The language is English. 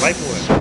Right for.